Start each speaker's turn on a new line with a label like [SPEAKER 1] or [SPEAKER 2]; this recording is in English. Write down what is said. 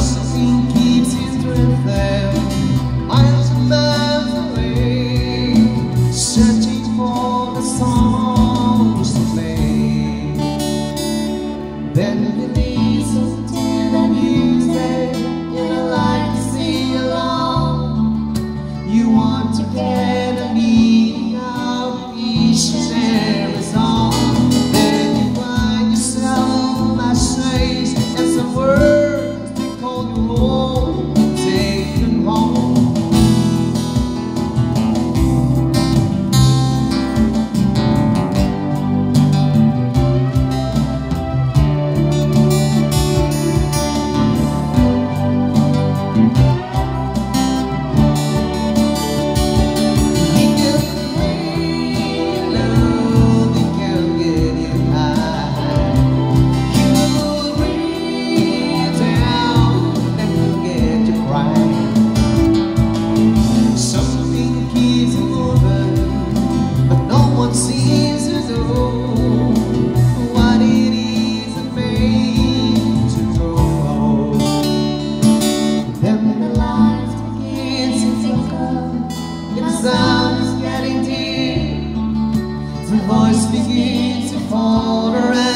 [SPEAKER 1] something keeps you drifting. voice begins to falter